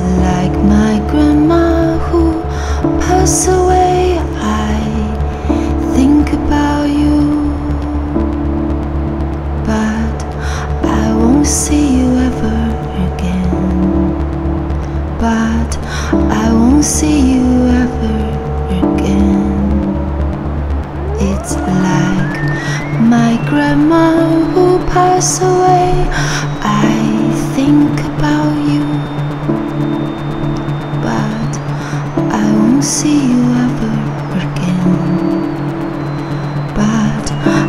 Like my grandma who passed away, I think about you. But I won't see you ever again. But I won't see you ever again. It's like my grandma who passed away. I think won't see you ever again. But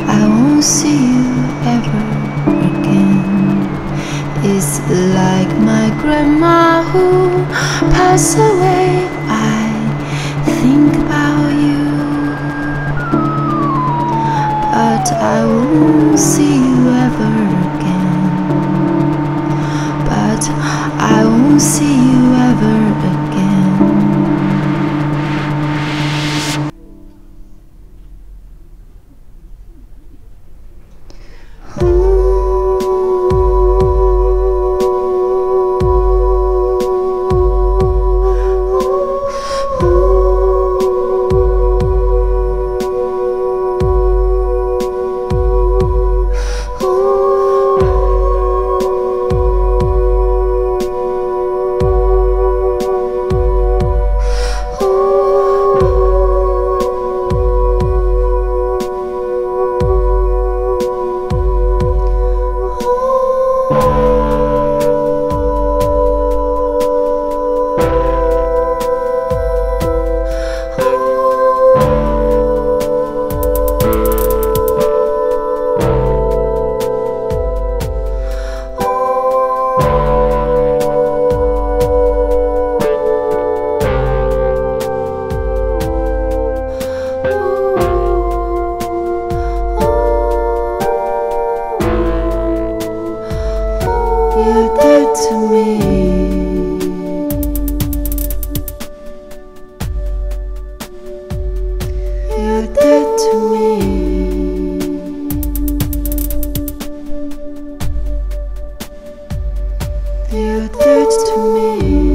I won't see you ever again. It's like my grandma who passed away. I think about you. But I won't see you did to me. You did to me. You did to me.